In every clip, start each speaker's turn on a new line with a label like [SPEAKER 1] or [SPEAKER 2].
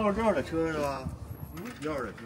[SPEAKER 1] 钥匙，的车是吧？
[SPEAKER 2] 照的车。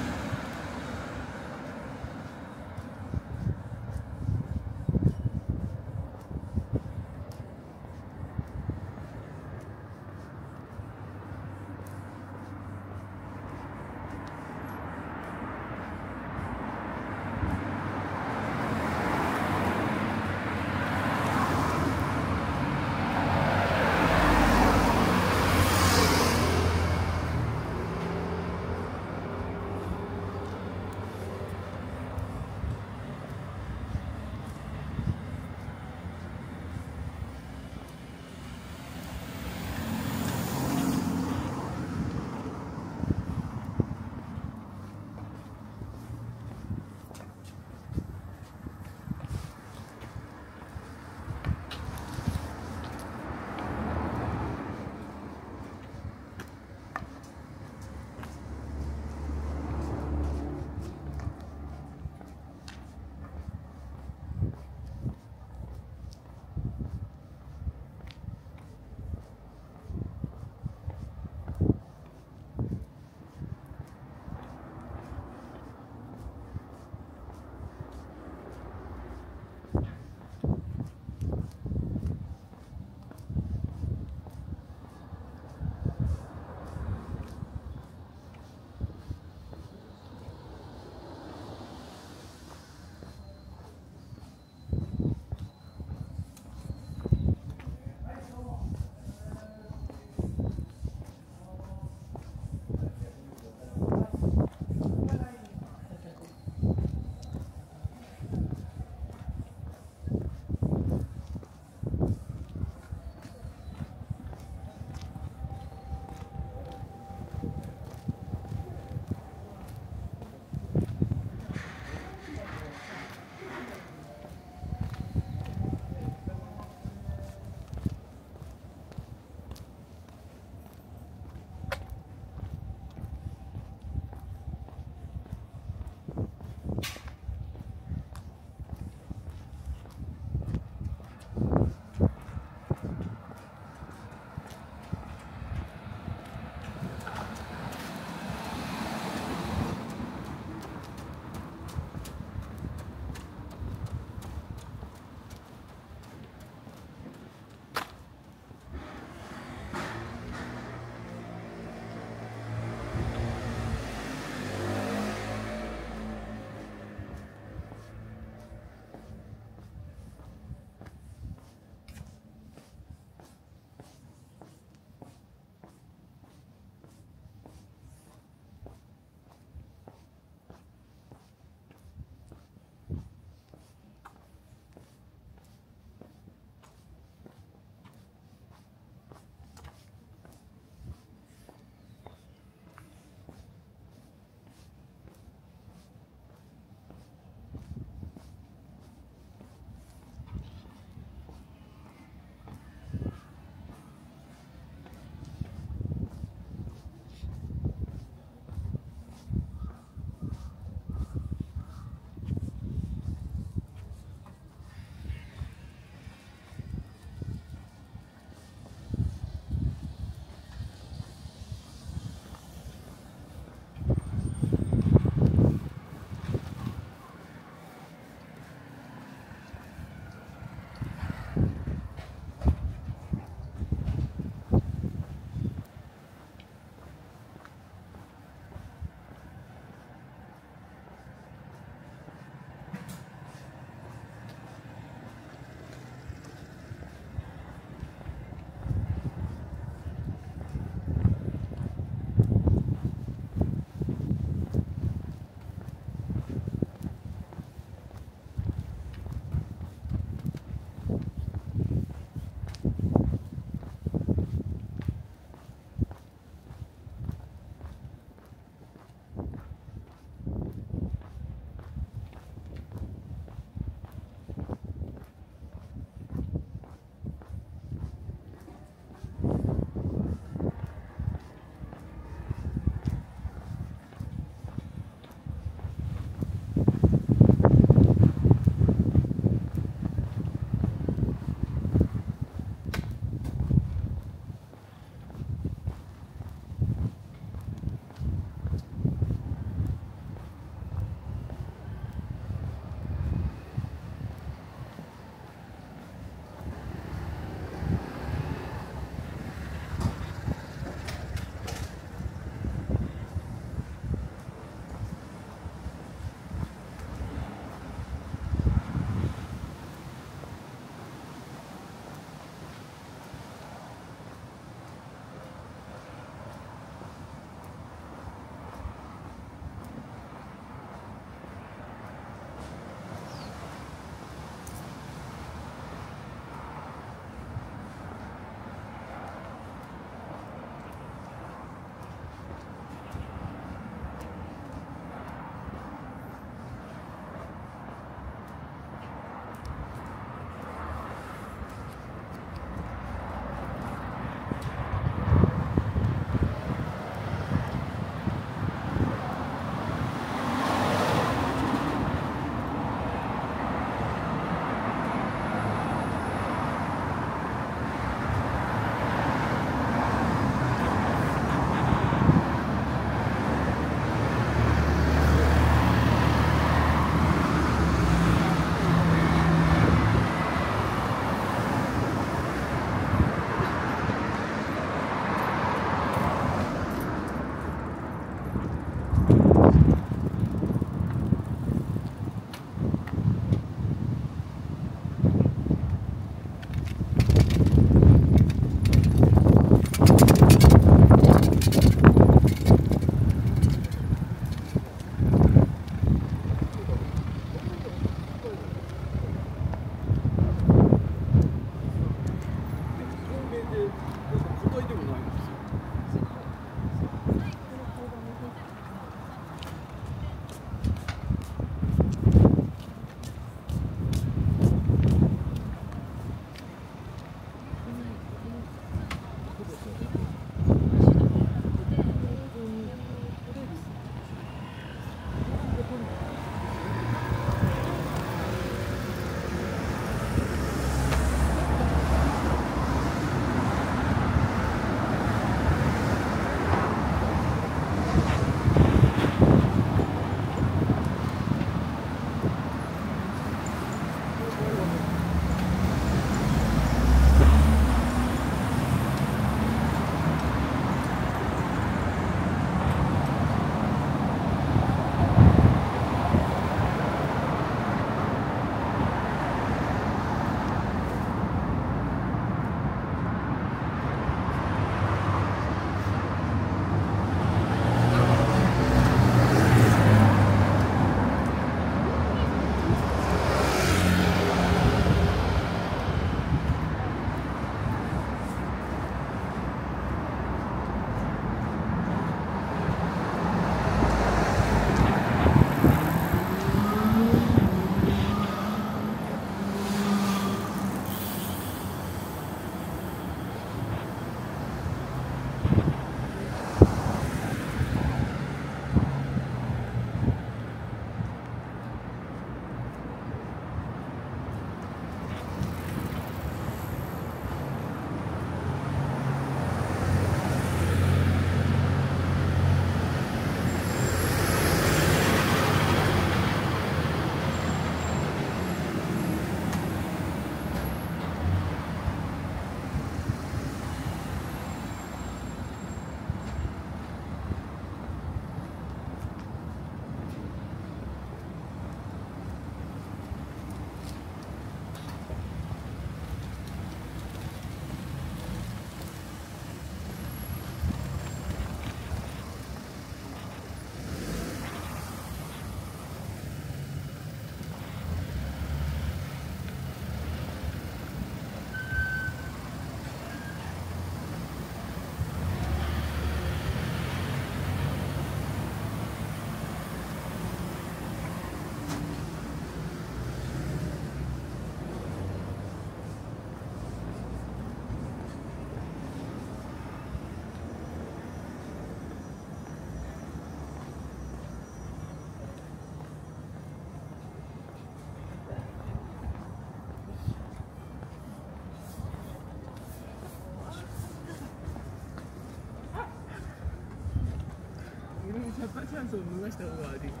[SPEAKER 3] チャンスを逃した方が悪い。